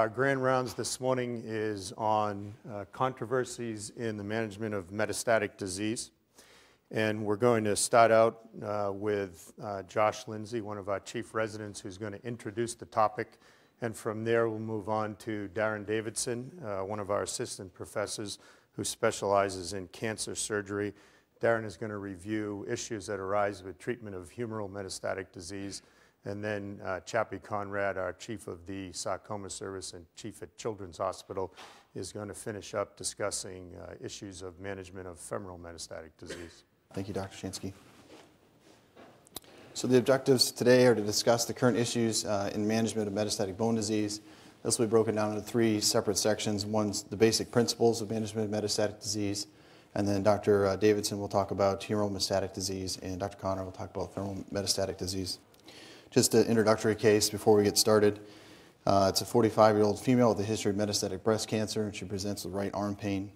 Our grand rounds this morning is on uh, controversies in the management of metastatic disease. And we're going to start out uh, with uh, Josh Lindsey, one of our chief residents, who's going to introduce the topic. And from there, we'll move on to Darin Davidson, uh, one of our assistant professors who specializes in cancer surgery. Darin is going to review issues that arise with treatment of humeral metastatic disease. And then uh, Chappie Conrad, our chief of the sarcoma service and chief at Children's Hospital, is going to finish up discussing uh, issues of management of femoral metastatic disease. Thank you, Dr. Shansky. So the objectives today are to discuss the current issues uh, in management of metastatic bone disease. This will be broken down into three separate sections. One's the basic principles of management of metastatic disease, and then Dr. Uh, Davidson will talk about humeral metastatic disease, and Dr. Conrad will talk about femoral metastatic disease. Just an introductory case before we get started. Uh, it's a 45 year old female with a history of metastatic breast cancer, and she presents with right arm pain.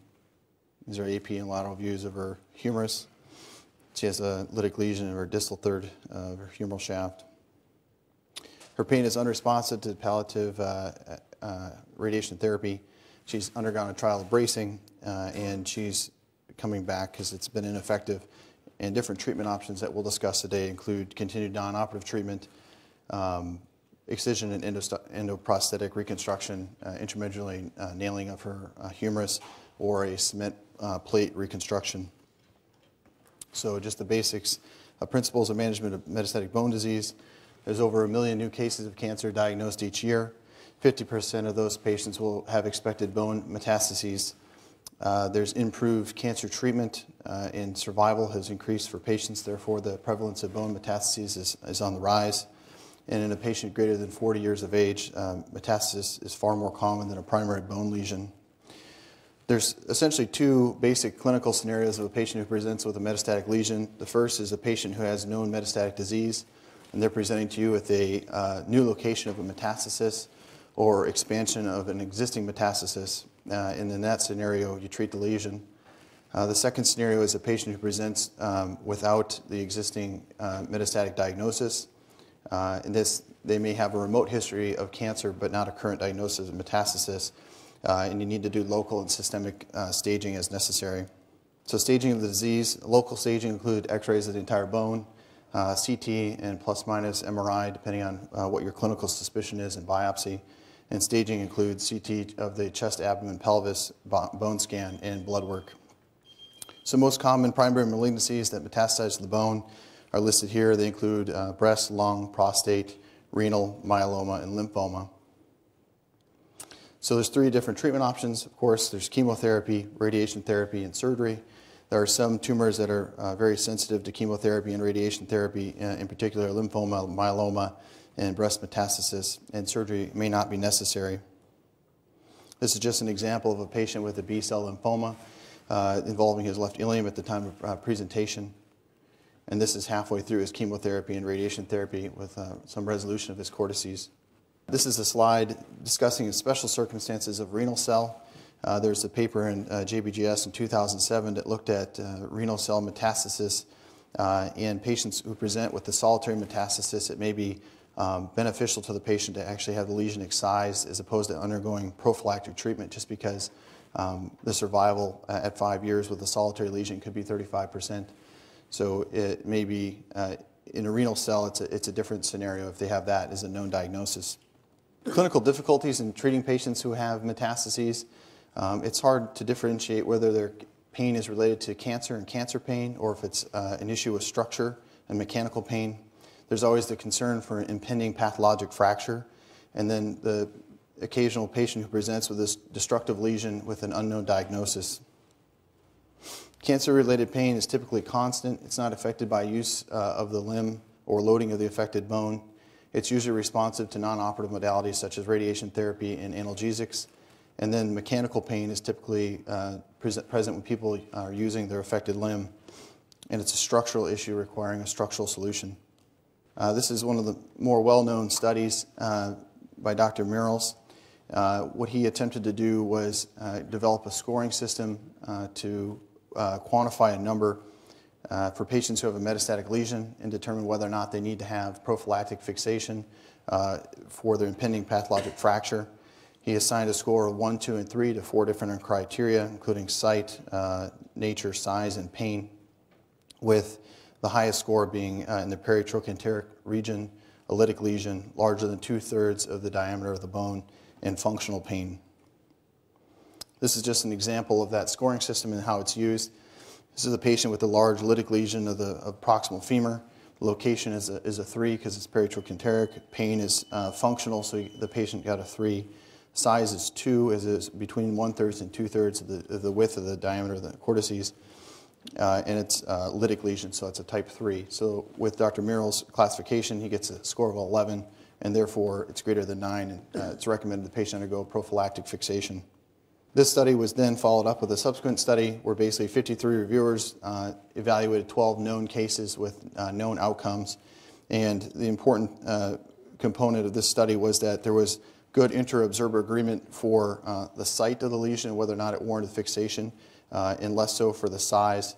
These are AP and lateral views of her humerus. She has a lytic lesion in her distal third of her humeral shaft. Her pain is unresponsive to palliative uh, uh, radiation therapy. She's undergone a trial of bracing, uh, and she's coming back because it's been ineffective. And different treatment options that we'll discuss today include continued non-operative treatment, um, excision and endoprosthetic reconstruction, uh, intramedullary uh, nailing of her uh, humerus, or a cement uh, plate reconstruction. So just the basics, uh, principles of management of metastatic bone disease. There's over a million new cases of cancer diagnosed each year. 50% of those patients will have expected bone metastases. Uh, there's improved cancer treatment uh, and survival has increased for patients. Therefore, the prevalence of bone metastases is, is on the rise. And in a patient greater than 40 years of age, um, metastasis is far more common than a primary bone lesion. There's essentially two basic clinical scenarios of a patient who presents with a metastatic lesion. The first is a patient who has known metastatic disease, and they're presenting to you with a uh, new location of a metastasis or expansion of an existing metastasis. Uh, and in that scenario, you treat the lesion. Uh, the second scenario is a patient who presents um, without the existing uh, metastatic diagnosis. Uh, in this, they may have a remote history of cancer, but not a current diagnosis of metastasis, uh, and you need to do local and systemic uh, staging as necessary. So, staging of the disease, local staging include X-rays of the entire bone, uh, CT, and plus minus MRI, depending on uh, what your clinical suspicion is, and biopsy. And staging includes CT of the chest, abdomen, pelvis, bone scan, and blood work. So, most common primary malignancies that metastasize to the bone are listed here. They include uh, breast, lung, prostate, renal, myeloma, and lymphoma. So there's three different treatment options. Of course, there's chemotherapy, radiation therapy, and surgery. There are some tumors that are uh, very sensitive to chemotherapy and radiation therapy, uh, in particular lymphoma, myeloma, and breast metastasis, and surgery may not be necessary. This is just an example of a patient with a B-cell lymphoma uh, involving his left ilium at the time of uh, presentation and this is halfway through his chemotherapy and radiation therapy with uh, some resolution of his cortices. This is a slide discussing the special circumstances of renal cell. Uh, there's a paper in uh, JBJS in 2007 that looked at uh, renal cell metastasis uh, in patients who present with the solitary metastasis. It may be um, beneficial to the patient to actually have the lesion excised as opposed to undergoing prophylactic treatment just because um, the survival uh, at five years with a solitary lesion could be 35 percent. So it may be uh, in a renal cell, it's a, it's a different scenario if they have that as a known diagnosis. Clinical difficulties in treating patients who have metastases. Um, it's hard to differentiate whether their pain is related to cancer and cancer pain or if it's uh, an issue with structure and mechanical pain. There's always the concern for an impending pathologic fracture, and then the occasional patient who presents with this destructive lesion with an unknown diagnosis. Cancer-related pain is typically constant. It's not affected by use uh, of the limb or loading of the affected bone. It's usually responsive to non-operative modalities such as radiation therapy and analgesics. And then mechanical pain is typically uh, present, present when people are using their affected limb. And it's a structural issue requiring a structural solution. Uh, this is one of the more well-known studies uh, by Dr. Mirels. Uh, what he attempted to do was uh, develop a scoring system to uh, quantify a number uh, for patients who have a metastatic lesion and determine whether or not they need to have prophylactic fixation uh, for their impending pathologic fracture. He assigned a score of 1, 2, and 3 to four different criteria, including site, uh, nature, size, and pain, with the highest score being uh, in the peritrochanteric region, a lytic lesion larger than two-thirds of the diameter of the bone, and functional pain. This is just an example of that scoring system and how it's used. This is a patient with a large lytic lesion of the of proximal femur. Location is a, is a three because it's peritrochanteric. Pain is uh, functional, so the patient got a three. Size is two, as is between one thirds and two thirds of the, of the width of the diameter of the cortices. Uh, and it's uh, lytic lesion, so it's a type 3. So with Dr. Mirels' classification, he gets a score of 11, and therefore it's greater than 9, and uh, it's recommended the patient undergo prophylactic fixation. This study was then followed up with a subsequent study where basically 53 reviewers uh, evaluated 12 known cases with uh, known outcomes. And the important uh, component of this study was that there was good inter-observer agreement for uh, the site of the lesion and whether or not it warranted fixation, uh, and less so for the size.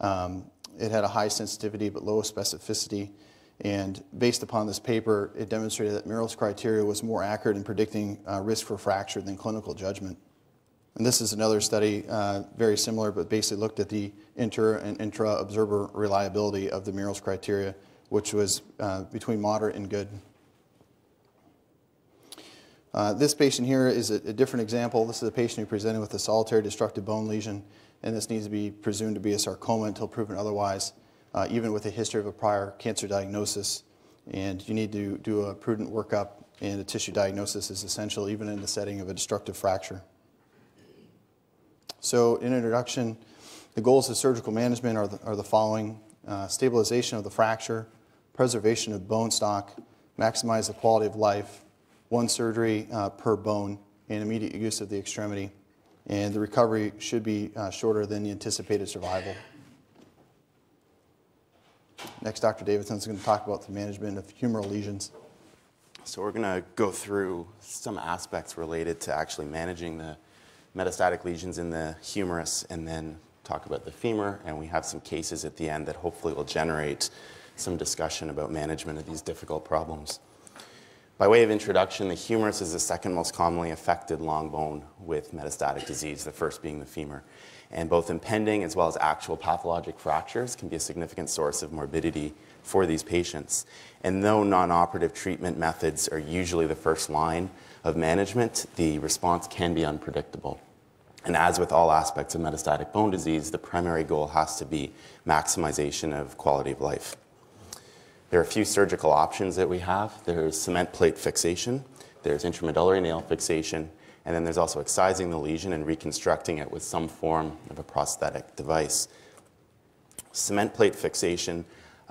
Um, it had a high sensitivity but low specificity. And based upon this paper, it demonstrated that Mirels' criteria was more accurate in predicting uh, risk for fracture than clinical judgment. And this is another study, uh, very similar, but basically looked at the inter and intra observer reliability of the Mirels criteria, which was uh, between moderate and good. Uh, this patient here is a, a, different example. This is a patient who presented with a solitary destructive bone lesion, and this needs to be presumed to be a sarcoma until proven otherwise, uh, even with a history of a prior cancer diagnosis. And you need to do a prudent workup, and a tissue diagnosis is essential, even in the setting of a destructive fracture. So in introduction, the goals of surgical management are the, are the following. Uh, stabilization of the fracture, preservation of bone stock, maximize the quality of life, one surgery uh, per bone, and immediate use of the extremity. And the recovery should be uh, shorter than the anticipated survival. Next, Dr. Davidson is going to talk about the management of humeral lesions. So we're going to go through some aspects related to actually managing the metastatic lesions in the humerus, and then talk about the femur. And we have some cases at the end that hopefully will generate some discussion about management of these difficult problems. By way of introduction, the humerus is the second most commonly affected long bone with metastatic disease, the first being the femur. And both impending as well as actual pathologic fractures can be a significant source of morbidity for these patients. And though non-operative treatment methods are usually the first line of management, the response can be unpredictable. And as with all aspects of metastatic bone disease, the primary goal has to be maximization of quality of life. There are a few surgical options that we have. There's cement plate fixation, there's intramedullary nail fixation, and then there's also excising the lesion and reconstructing it with some form of a prosthetic device. Cement plate fixation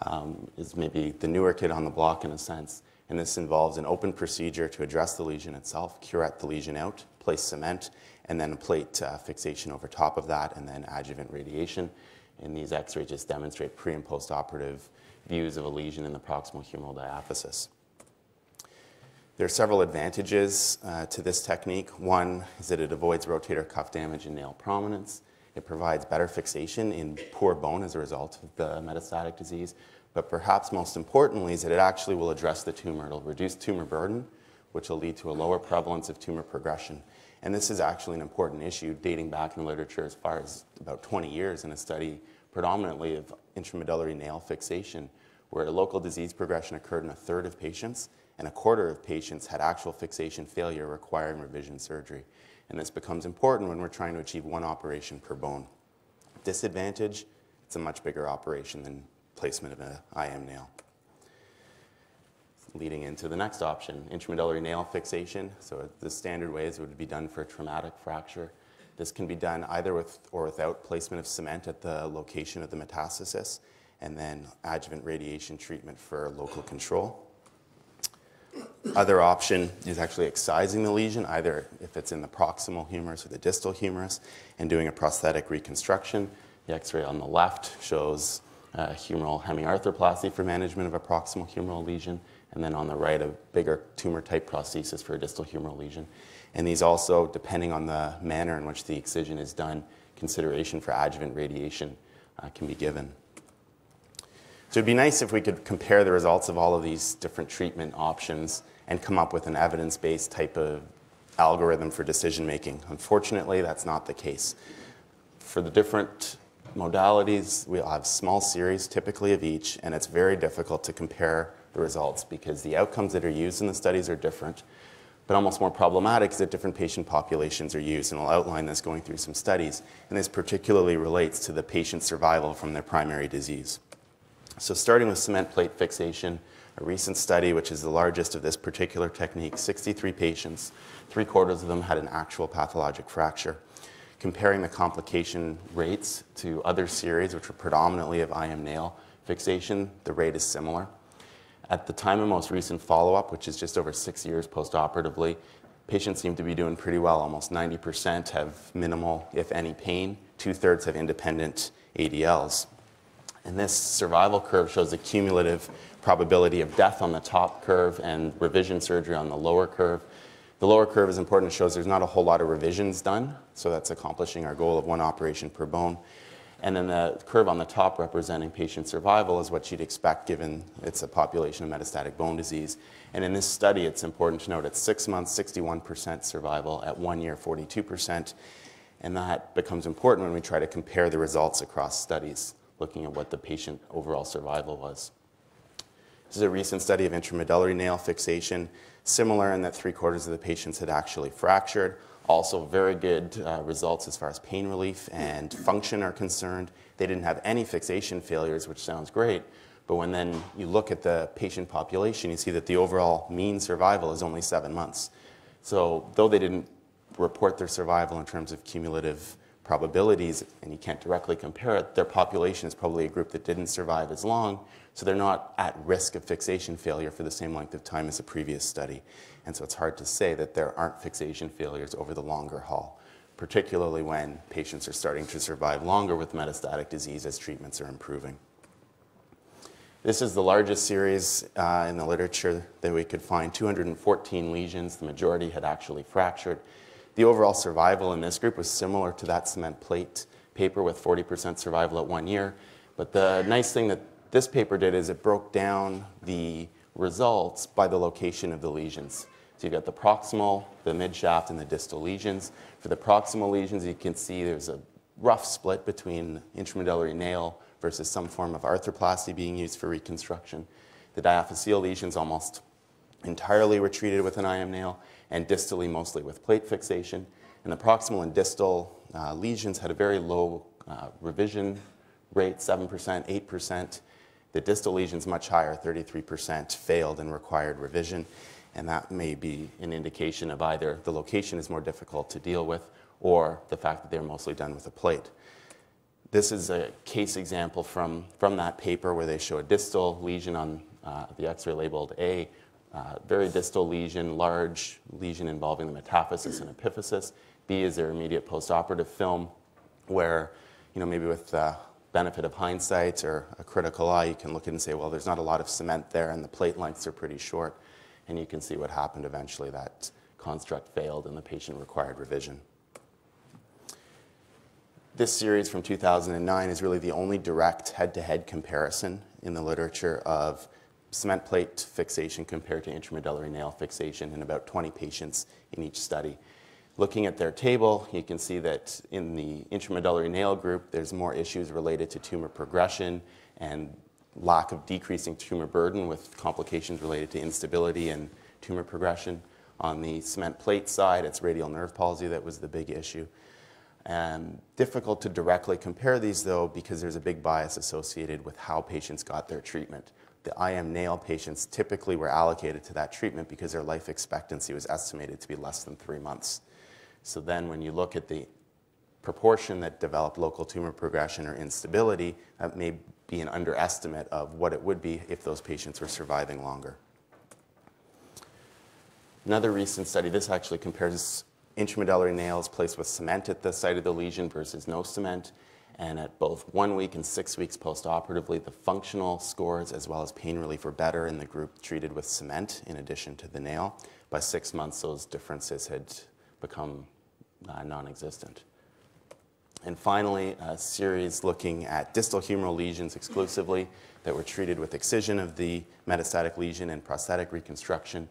um, is maybe the newer kid on the block in a sense. And this involves an open procedure to address the lesion itself, curette the lesion out, place cement, and then a plate uh, fixation over top of that, and then adjuvant radiation. And these x-rays just demonstrate pre and post-operative views of a lesion in the proximal humeral diaphysis. There are several advantages uh, to this technique. One is that it avoids rotator cuff damage and nail prominence. It provides better fixation in poor bone as a result of the metastatic disease. But perhaps most importantly is that it actually will address the tumor. It'll reduce tumor burden, which will lead to a lower prevalence of tumor progression. And this is actually an important issue dating back in the literature as far as about 20 years in a study predominantly of intramedullary nail fixation, where local disease progression occurred in a third of patients, and a quarter of patients had actual fixation failure requiring revision surgery. And this becomes important when we're trying to achieve one operation per bone. Disadvantage, it's a much bigger operation than placement of an IM nail. Leading into the next option, intramedullary nail fixation. So the standard ways it would be done for a traumatic fracture. This can be done either with or without placement of cement at the location of the metastasis, and then adjuvant radiation treatment for local control. Other option is actually excising the lesion, either if it's in the proximal humerus or the distal humerus, and doing a prosthetic reconstruction. The x-ray on the left shows uh, humeral hemiarthroplasty for management of a proximal humeral lesion, and then on the right, a bigger tumor type prosthesis for a distal humeral lesion. And these also, depending on the manner in which the excision is done, consideration for adjuvant radiation uh, can be given. So it'd be nice if we could compare the results of all of these different treatment options and come up with an evidence-based type of algorithm for decision making. Unfortunately, that's not the case. For the different modalities, we'll have small series typically of each, and it's very difficult to compare the results because the outcomes that are used in the studies are different. But almost more problematic is that different patient populations are used, and I'll outline this going through some studies. And this particularly relates to the patient survival from their primary disease. So starting with cement plate fixation, a recent study, which is the largest of this particular technique, 63 patients, three quarters of them had an actual pathologic fracture. Comparing the complication rates to other series, which were predominantly of IM nail fixation, the rate is similar. At the time of most recent follow-up, which is just over six years post-operatively, patients seem to be doing pretty well. Almost 90% have minimal, if any, pain. Two-thirds have independent ADLs. And this survival curve shows a cumulative probability of death on the top curve and revision surgery on the lower curve. The lower curve is important. It shows there's not a whole lot of revisions done, so that's accomplishing our goal of one operation per bone. And then the curve on the top representing patient survival is what you'd expect given it's a population of metastatic bone disease. And in this study, it's important to note at six months, 61% survival, at one year, 42%. And that becomes important when we try to compare the results across studies, looking at what the patient overall survival was. This is a recent study of intramedullary nail fixation, similar in that three quarters of the patients had actually fractured. Also, very good uh, results as far as pain relief and function are concerned. They didn't have any fixation failures, which sounds great. But when then you look at the patient population, you see that the overall mean survival is only seven months. So, though they didn't report their survival in terms of cumulative probabilities, and you can't directly compare it, their population is probably a group that didn't survive as long, so they're not at risk of fixation failure for the same length of time as a previous study. And so it's hard to say that there aren't fixation failures over the longer haul, particularly when patients are starting to survive longer with metastatic disease as treatments are improving. This is the largest series uh, in the literature that we could find 214 lesions. The majority had actually fractured. The overall survival in this group was similar to that cement plate paper with 40% survival at one year. But the nice thing that this paper did is it broke down the results by the location of the lesions. So you've got the proximal, the midshaft, and the distal lesions. For the proximal lesions, you can see there's a rough split between intramedullary nail versus some form of arthroplasty being used for reconstruction. The diaphyseal lesions almost entirely were treated with an IM nail, and distally mostly with plate fixation. And the proximal and distal uh, lesions had a very low uh, revision rate, 7%, 8%. The distal lesions much higher, 33%, failed and required revision and that may be an indication of either the location is more difficult to deal with or the fact that they're mostly done with a plate. This is a case example from, from that paper where they show a distal lesion on uh, the x-ray labeled A, uh, very distal lesion, large lesion involving the metaphysis and epiphysis. B is their immediate postoperative film where, you know, maybe with the benefit of hindsight or a critical eye, you can look at and say, well, there's not a lot of cement there and the plate lengths are pretty short and you can see what happened eventually. That construct failed and the patient required revision. This series from 2009 is really the only direct head-to-head comparison in the literature of cement plate fixation compared to intramedullary nail fixation in about 20 patients in each study. Looking at their table, you can see that in the intramedullary nail group, there's more issues related to tumor progression and lack of decreasing tumor burden with complications related to instability and tumor progression. On the cement plate side, it's radial nerve palsy that was the big issue. And difficult to directly compare these though because there's a big bias associated with how patients got their treatment. The IM nail patients typically were allocated to that treatment because their life expectancy was estimated to be less than three months. So then when you look at the proportion that developed local tumor progression or instability, that may be an underestimate of what it would be if those patients were surviving longer. Another recent study, this actually compares intramedullary nails placed with cement at the site of the lesion versus no cement. And at both one week and six weeks postoperatively, the functional scores as well as pain relief were better in the group treated with cement in addition to the nail. By six months, those differences had become uh, non existent. And finally, a series looking at distal humeral lesions exclusively that were treated with excision of the metastatic lesion and prosthetic reconstruction.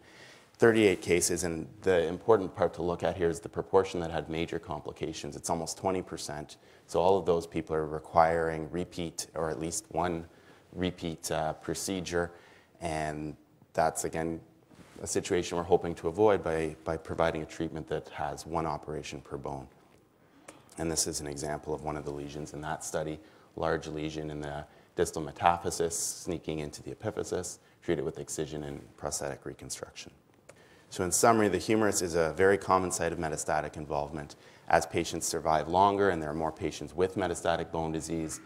38 cases, and the important part to look at here is the proportion that had major complications. It's almost 20%. So all of those people are requiring repeat or at least one repeat uh, procedure, and that's again a situation we're hoping to avoid by, by providing a treatment that has one operation per bone. And this is an example of one of the lesions in that study, large lesion in the distal metaphysis sneaking into the epiphysis, treated with excision and prosthetic reconstruction. So in summary, the humerus is a very common site of metastatic involvement. As patients survive longer and there are more patients with metastatic bone disease,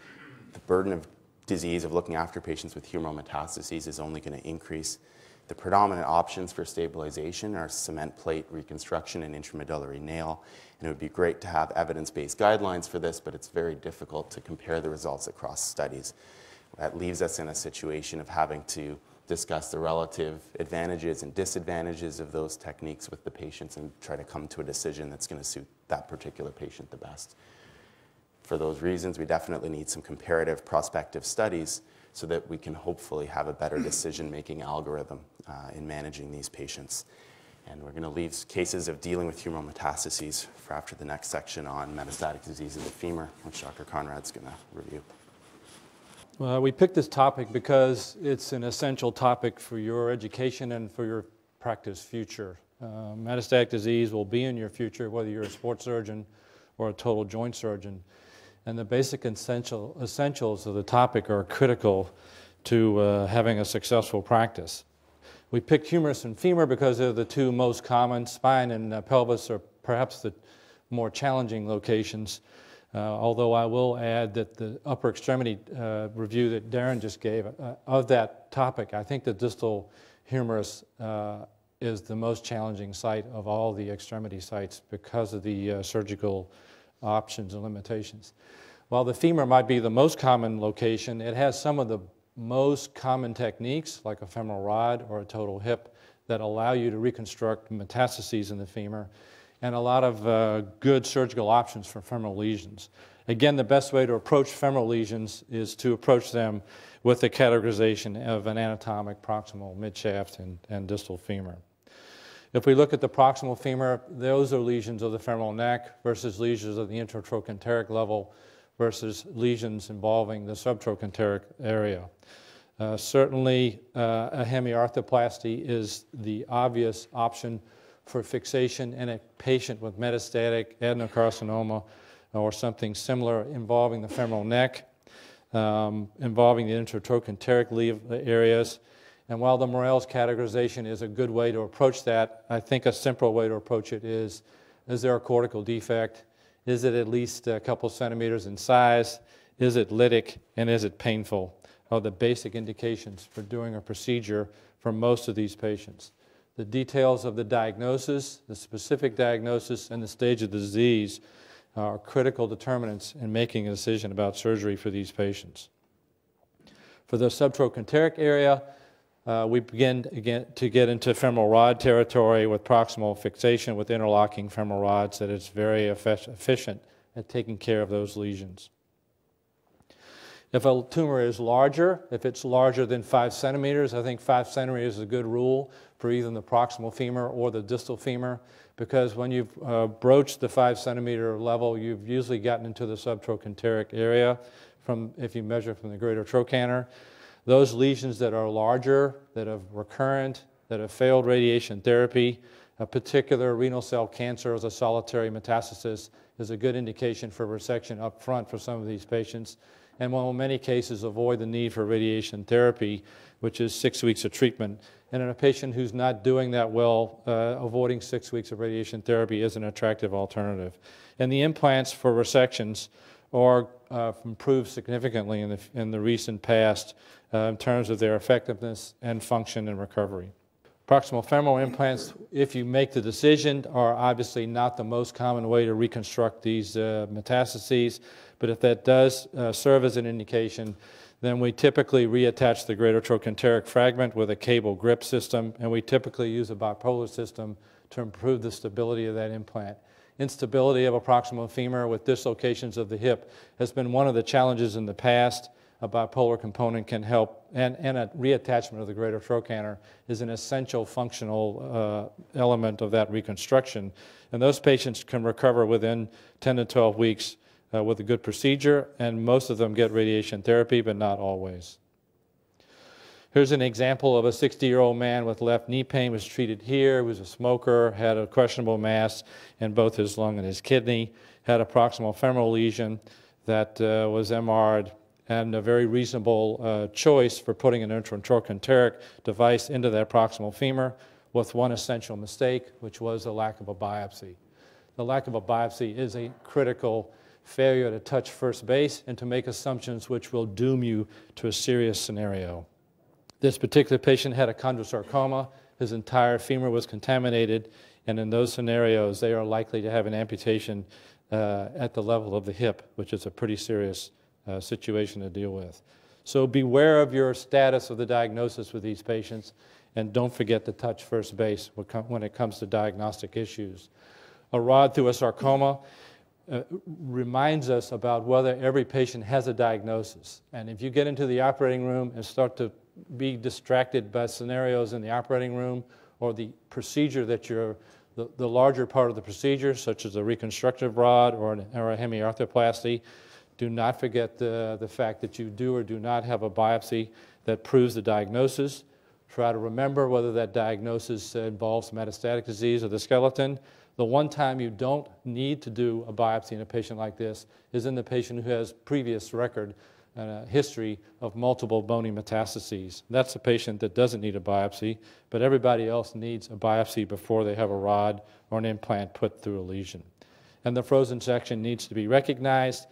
the burden of disease of looking after patients with humeral metastases is only going to increase. The predominant options for stabilization are cement plate reconstruction and intramedullary nail. And it would be great to have evidence-based guidelines for this, but it's very difficult to compare the results across studies. That leaves us in a situation of having to discuss the relative advantages and disadvantages of those techniques with the patients and try to come to a decision that's going to suit that particular patient the best. For those reasons, we definitely need some comparative prospective studies so that we can hopefully have a better decision-making algorithm uh, in managing these patients. And we're going to leave cases of dealing with humeral metastases for after the next section on metastatic disease of the femur, which Dr. Conrad's going to review. Well, we picked this topic because it's an essential topic for your education and for your practice future. Uh, metastatic disease will be in your future whether you're a sports surgeon or a total joint surgeon and the basic essential, essentials of the topic are critical to uh, having a successful practice. We picked humerus and femur because they're the two most common. Spine and uh, pelvis are perhaps the more challenging locations. Uh, although I will add that the upper extremity uh, review that Darin just gave uh, of that topic, I think the distal humerus is the most challenging site of all the extremity sites because of the surgical options and limitations. While the femur might be the most common location, it has some of the most common techniques, like a femoral rod or a total hip, that allow you to reconstruct metastases in the femur, and a lot of uh, good surgical options for femoral lesions. Again, the best way to approach femoral lesions is to approach them with the categorization of an anatomic proximal midshaft and, and distal femur. If we look at the proximal femur, those are lesions of the femoral neck versus lesions of the intertrochanteric level versus lesions involving the subtrochanteric area. Uh, certainly, uh, a hemiarthroplasty is the obvious option for fixation in a patient with metastatic adenocarcinoma or something similar involving the femoral neck, um, involving the intertrochanteric areas. And while the Mirels' categorization is a good way to approach that, I think a simple way to approach it is, is there a cortical defect? Is it at least a couple centimeters in size? Is it lytic? And is it painful? Are the basic indications for doing a procedure for most of these patients. The details of the diagnosis, the specific diagnosis, and the stage of the disease are critical determinants in making a decision about surgery for these patients. For the subtrochanteric area, uh, we begin again to get into femoral rod territory with proximal fixation with interlocking femoral rods that is very efficient at taking care of those lesions. If a tumor is larger, if it's larger than five centimeters, I think five centimeters is a good rule for either the proximal femur or the distal femur, because when you've uh, broached the five centimeter level, you've usually gotten into the subtrochanteric area from, if you measure from the greater trochanter. Those lesions that are larger, that have recurrent, that have failed radiation therapy, a particular renal cell cancer as a solitary metastasis is a good indication for resection up front for some of these patients and will in many cases avoid the need for radiation therapy, which is six weeks of treatment. And in a patient who's not doing that well, uh, avoiding six weeks of radiation therapy is an attractive alternative. And the implants for resections are uh, improved significantly in the, in the recent past uh, in terms of their effectiveness and function and recovery. Proximal femoral implants, if you make the decision, are obviously not the most common way to reconstruct these uh, metastases, but if that does uh, serve as an indication, then we typically reattach the greater trochanteric fragment with a cable grip system, and we typically use a bipolar system to improve the stability of that implant instability of a proximal femur with dislocations of the hip has been one of the challenges in the past. A bipolar component can help, and, and a reattachment of the greater trochanter is an essential functional uh, element of that reconstruction. And those patients can recover within 10 to 12 weeks uh, with a good procedure, and most of them get radiation therapy, but not always. Here's an example of a 60-year-old man with left knee pain, was treated here, He was a smoker, had a questionable mass in both his lung and his kidney, had a proximal femoral lesion that uh, was MR'd, and a very reasonable uh, choice for putting an intratrochanteric device into that proximal femur with one essential mistake, which was the lack of a biopsy. The lack of a biopsy is a critical failure to touch first base and to make assumptions which will doom you to a serious scenario. This particular patient had a chondrosarcoma. His entire femur was contaminated, and in those scenarios, they are likely to have an amputation uh, at the level of the hip, which is a pretty serious uh, situation to deal with. So beware of your status of the diagnosis with these patients, and don't forget to touch first base when it comes to diagnostic issues. A rod through a sarcoma uh, reminds us about whether every patient has a diagnosis. And if you get into the operating room and start to be distracted by scenarios in the operating room or the procedure that you're, the, the larger part of the procedure, such as a reconstructive rod or, an, or a hemiarthroplasty, do not forget the, the fact that you do or do not have a biopsy that proves the diagnosis. Try to remember whether that diagnosis involves metastatic disease of the skeleton. The one time you don't need to do a biopsy in a patient like this is in the patient who has previous record a history of multiple bony metastases. That's a patient that doesn't need a biopsy, but everybody else needs a biopsy before they have a rod or an implant put through a lesion. And the frozen section needs to be recognized.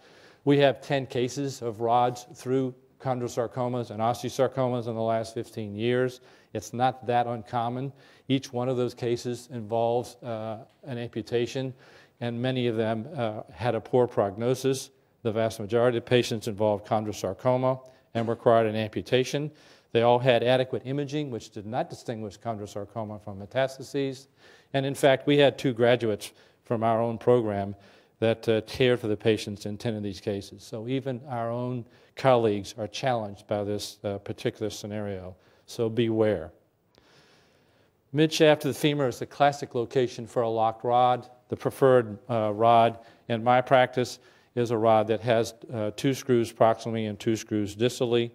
We have 10 cases of rods through chondrosarcomas and osteosarcomas in the last 15 years. It's not that uncommon. Each one of those cases involves uh, an amputation, and many of them uh, had a poor prognosis. The vast majority of patients involved chondrosarcoma and required an amputation. They all had adequate imaging, which did not distinguish chondrosarcoma from metastases. And in fact, we had two graduates from our own program that uh, cared for the patients in 10 of these cases. So even our own colleagues are challenged by this uh, particular scenario. So beware. Midshaft of the femur is the classic location for a locked rod. The preferred uh, rod in my practice is a rod that has uh, two screws proximally and two screws distally.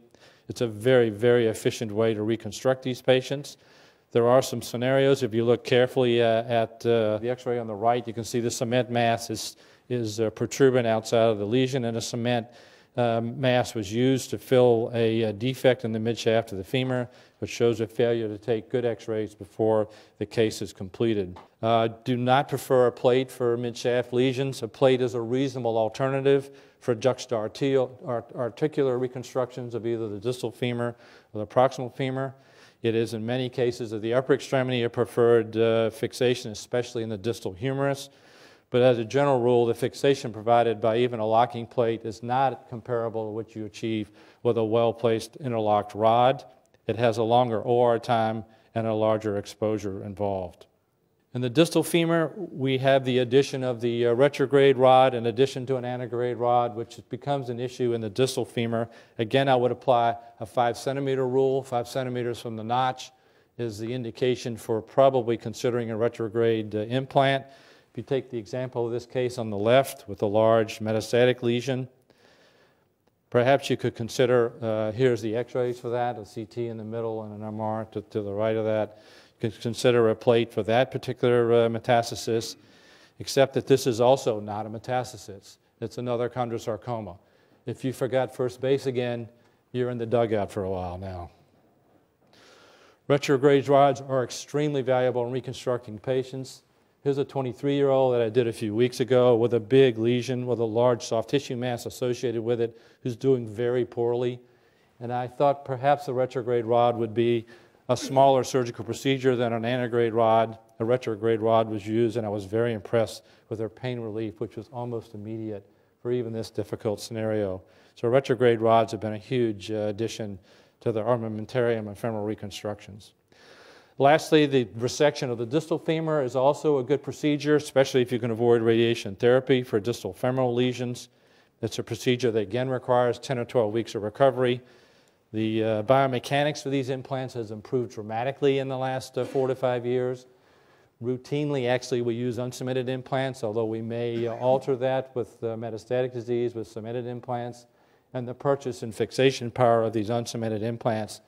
It's a very, very efficient way to reconstruct these patients. There are some scenarios, if you look carefully uh, at uh, the x-ray on the right, you can see the cement mass is is uh, protuberant outside of the lesion, and a cement um, mass was used to fill a, a, defect in the midshaft of the femur, which shows a failure to take good x-rays before the case is completed. Uh, do not prefer a plate for midshaft lesions. A plate is a reasonable alternative for juxta-articular reconstructions of either the distal femur or the proximal femur. It is in many cases of the upper extremity a preferred uh, fixation, especially in the distal humerus. But as a general rule, the fixation provided by even a locking plate is not comparable to what you achieve with a well-placed interlocked rod. It has a longer OR time and a larger exposure involved. In the distal femur, we have the addition of the uh, retrograde rod in addition to an antegrade rod, which becomes an issue in the distal femur. Again, I would apply a five centimeter rule. Five centimeters from the notch is the indication for probably considering a retrograde uh, implant. If you take the example of this case on the left with a large metastatic lesion, perhaps you could consider, uh, here's the x-rays for that, a CT in the middle and an MR to, to the right of that. You could consider a plate for that particular uh, metastasis, except that this is also not a metastasis. It's another chondrosarcoma. If you forgot first base again, you're in the dugout for a while now. Retrograde rods are extremely valuable in reconstructing patients. Here's a 23 year old that I did a few weeks ago with a big lesion with a large soft tissue mass associated with it who's doing very poorly. And I thought perhaps a retrograde rod would be a smaller surgical procedure than an antegrade rod. A retrograde rod was used, and I was very impressed with her pain relief, which was almost immediate for even this difficult scenario. So, retrograde rods have been a huge uh, addition to the armamentarium of femoral reconstructions. Lastly, the resection of the distal femur is also a good procedure, especially if you can avoid radiation therapy for distal femoral lesions. It's a procedure that again requires 10 or 12 weeks of recovery. The uh, biomechanics for these implants has improved dramatically in the last uh, four to five years. Routinely, actually, we use uncemented implants, although we may uh, alter that with uh, metastatic disease with cemented implants. And the purchase and fixation power of these uncemented implants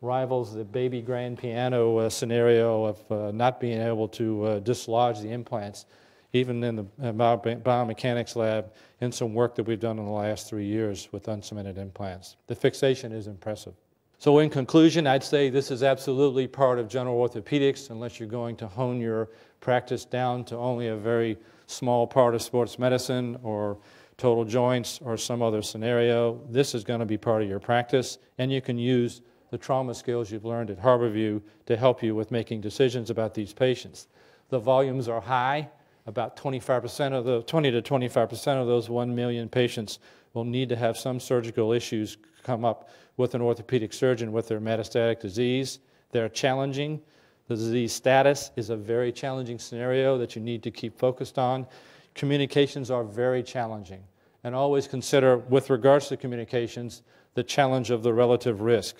rivals the baby grand piano uh, scenario of uh, not being able to uh, dislodge the implants, even in the uh, biomechanics lab, in some work that we've done in the last three years with uncemented implants. The fixation is impressive. So, in conclusion, I'd say this is absolutely part of general orthopedics, unless you're going to hone your practice down to only a very small part of sports medicine or total joints or some other scenario. This is going to be part of your practice, and you can use the trauma skills you've learned at Harborview to help you with making decisions about these patients. The volumes are high. About 25% of the 20 to 25% of those 1 million patients will need to have some surgical issues come up with an orthopedic surgeon with their metastatic disease. They're challenging. The disease status is a very challenging scenario that you need to keep focused on. Communications are very challenging. And always consider, with regards to communications, the challenge of the relative risk.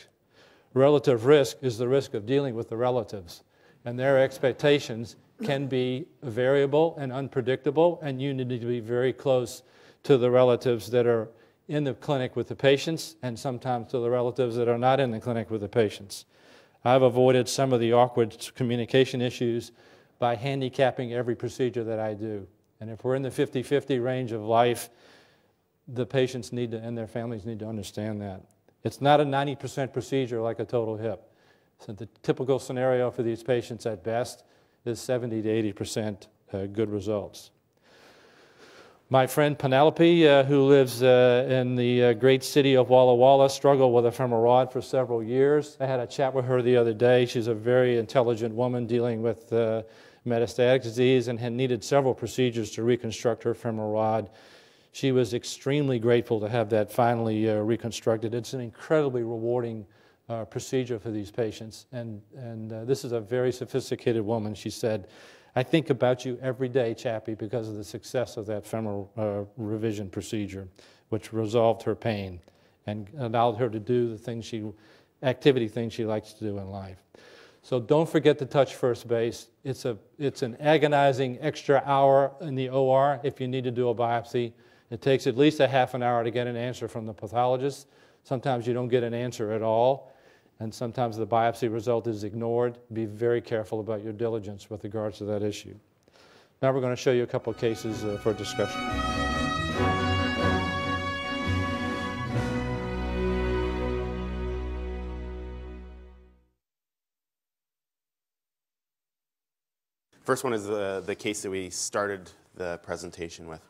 Relative risk is the risk of dealing with the relatives, and their expectations can be variable and unpredictable, and you need to be very close to the relatives that are in the clinic with the patients and sometimes to the relatives that are not in the clinic with the patients. I've avoided some of the awkward communication issues by handicapping every procedure that I do. And if we're in the 50 50 range of life, the patients need to, and their families need to understand that. It's not a 90% procedure like a total hip. So the typical scenario for these patients at best is 70 to 80% uh, good results. My friend Penelope, uh, who lives uh, in the uh, great city of Walla Walla, struggled with a femoral rod for several years. I had a chat with her the other day. She's a very intelligent woman dealing with uh, metastatic disease and had needed several procedures to reconstruct her femoral rod. She was extremely grateful to have that finally uh, reconstructed. It's an incredibly rewarding uh, procedure for these patients. And, and uh, this is a very sophisticated woman. She said, I think about you every day, Chappie, because of the success of that femoral uh, revision procedure, which resolved her pain and allowed her to do the things she, activity things she likes to do in life. So don't forget to touch first base. It's, a, it's an agonizing extra hour in the OR if you need to do a biopsy. It takes at least a half an hour to get an answer from the pathologist. Sometimes you don't get an answer at all, and sometimes the biopsy result is ignored. Be very careful about your diligence with regards to that issue. Now we're going to show you a couple of cases uh, for discussion. First one is the, the case that we started the presentation with.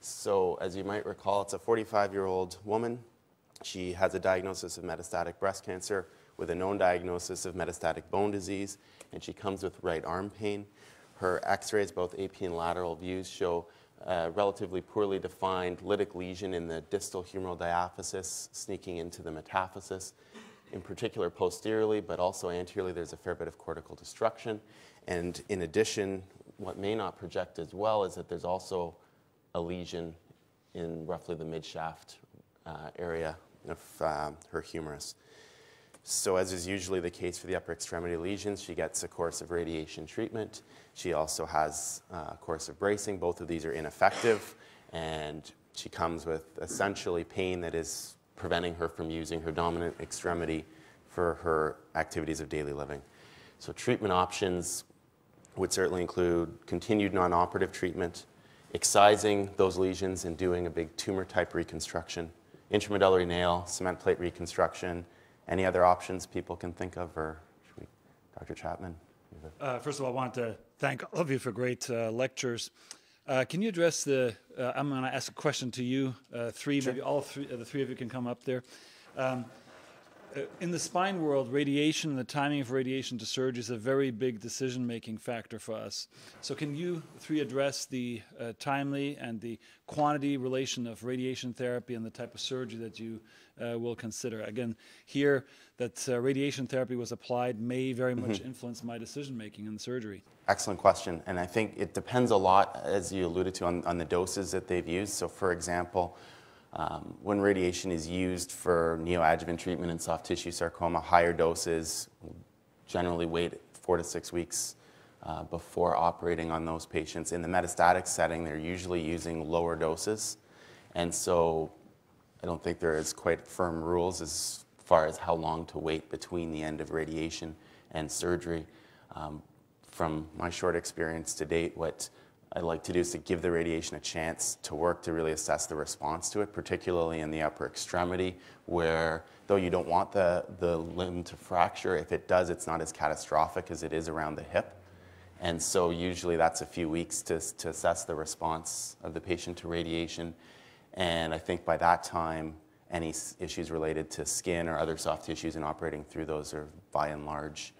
So, as you might recall, it's a 45 year old woman. She has a diagnosis of metastatic breast cancer with a known diagnosis of metastatic bone disease, and she comes with right arm pain. Her x rays, both AP and lateral views, show a relatively poorly defined lytic lesion in the distal humeral diaphysis sneaking into the metaphysis. In particular, posteriorly, but also anteriorly, there's a fair bit of cortical destruction. And in addition, what may not project as well is that there's also a lesion in roughly the midshaft uh, area of uh, her humerus. So, as is usually the case for the upper extremity lesions, she gets a course of radiation treatment. She also has uh, a course of bracing. Both of these are ineffective, and she comes with essentially pain that is preventing her from using her dominant extremity for her activities of daily living. So, treatment options would certainly include continued non operative treatment, excising those lesions and doing a big tumor type reconstruction, intramedullary nail, cement plate reconstruction, any other options people can think of, or we, Dr. Chapman? Uh, first of all, I want to thank all of you for great uh, lectures. Uh, can you address the? Uh, I'm going to ask a question to you, uh, three, sure. maybe all three. the three of you can come up there. Um, uh, in the spine world, radiation and the timing of radiation to surgery is a very big decision making factor for us. So, can you three address the uh, timely and the quantity relation of radiation therapy and the type of surgery that you uh, will consider? Again, here that uh, radiation therapy was applied may very much mm-hmm. influence my decision making in surgery. Excellent question. And I think it depends a lot, as you alluded to, on, on the doses that they've used. So, for example, Um, when radiation is used for neoadjuvant treatment in soft tissue sarcoma, higher doses generally wait four to six weeks uh, before operating on those patients. In the metastatic setting, they're usually using lower doses. And so I don't think there is quite firm rules as far as how long to wait between the end of radiation and surgery. Um, from my short experience to date, what I like to do is to give the radiation a chance to work to really assess the response to it, particularly in the upper extremity, where though you don't want the, the limb to fracture, if it does, it's not as catastrophic as it is around the hip. And so usually that's a few weeks to, to assess the response of the patient to radiation. And I think by that time, any issues related to skin or other soft tissues and operating through those are by and large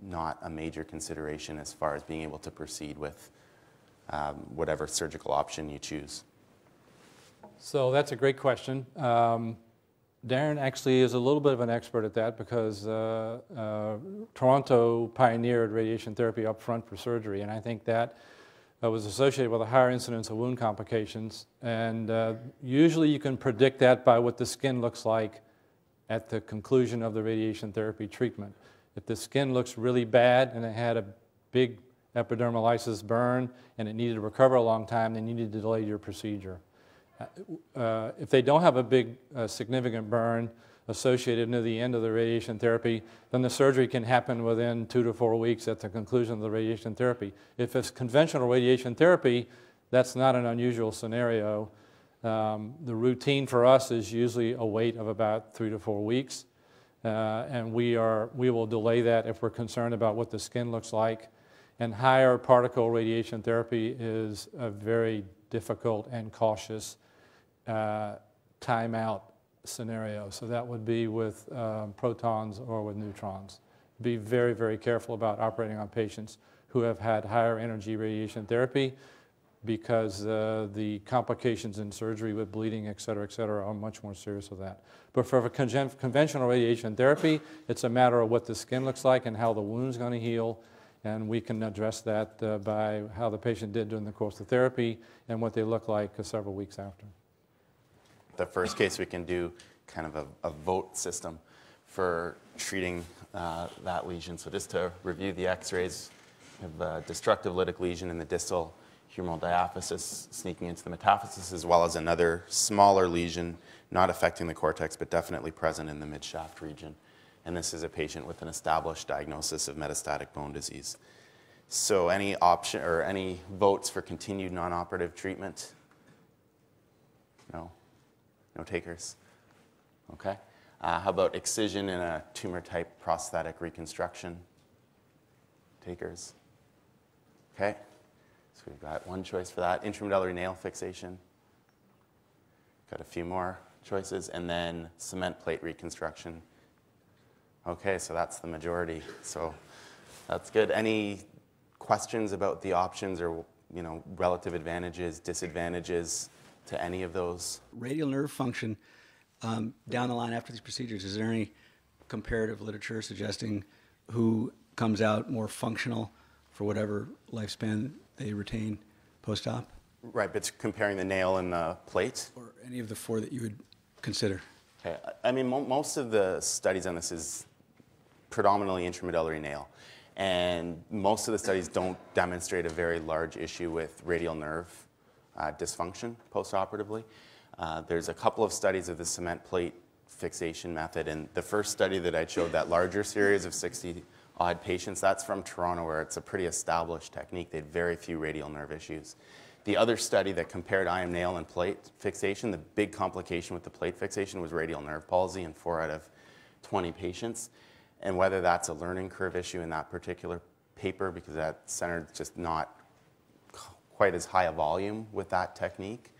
not a major consideration as far as being able to proceed with um, whatever surgical option you choose. So that's a great question. Um, Darin actually is a little bit of an expert at that because uh, uh, Toronto pioneered radiation therapy up front for surgery, and I think that uh, was associated with a higher incidence of wound complications. And uh, usually you can predict that by what the skin looks like at the conclusion of the radiation therapy treatment. If the skin looks really bad and it had a big epidermolysis burn and it needed to recover a long time, then you need to delay your procedure. Uh, uh, if they don't have a big uh, significant burn associated near the end of the radiation therapy, then the surgery can happen within two to four weeks at the conclusion of the radiation therapy. If it's conventional radiation therapy, that's not an unusual scenario. Um, the routine for us is usually a wait of about three to four weeks. Uh, and we, are, we will delay that if we're concerned about what the skin looks like. And higher particle radiation therapy is a very difficult and cautious uh, timeout scenario. So that would be with um, protons or with neutrons. Be very, very careful about operating on patients who have had higher energy radiation therapy because uh, the complications in surgery with bleeding, et cetera, et cetera, are much more serious with that. But for con conventional radiation therapy, it's a matter of what the skin looks like and how the wound's going to heal and we can address that uh, by how the patient did during the course of therapy and what they look like uh, several weeks after. The first case, we can do kind of a, a vote system for treating uh, that lesion. So just to review the x-rays, have a destructive lytic lesion in the distal humeral diaphysis sneaking into the metaphysis, as well as another smaller lesion, not affecting the cortex, but definitely present in the midshaft region and this is a patient with an established diagnosis of metastatic bone disease. So any option or any votes for continued non-operative treatment? No? No takers? Okay. Uh, how about excision in a tumor type prosthetic reconstruction? Takers? Okay. So we've got one choice for that. Intramedullary nail fixation. Got a few more choices. And then cement plate reconstruction. Okay, so that's the majority. So that's good. Any questions about the options or you know relative advantages, disadvantages to any of those? Radial nerve function um, down the line after these procedures. Is there any comparative literature suggesting who comes out more functional for whatever lifespan they retain post-op? Right, but it's comparing the nail and the plate? Or any of the four that you would consider? Okay, I mean, mo most of the studies on this is predominantly intramedullary nail. And most of the studies don't demonstrate a very large issue with radial nerve uh, dysfunction postoperatively. Uh, there's a couple of studies of the cement plate fixation method, and the first study that I showed, that larger series of 60 odd patients, that's from Toronto, where it's a pretty established technique. They had very few radial nerve issues. The other study that compared IM nail and plate fixation, the big complication with the plate fixation was radial nerve palsy in four out of 20 patients and whether that's a learning curve issue in that particular paper because that center is just not quite as high a volume with that technique,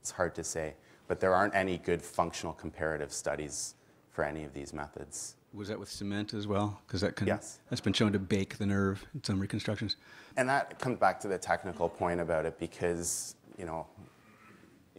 it's hard to say. But there aren't any good functional comparative studies for any of these methods. Was that with cement as well? Because that can, yes. that's been shown to bake the nerve in some reconstructions. And that comes back to the technical point about it because, you know,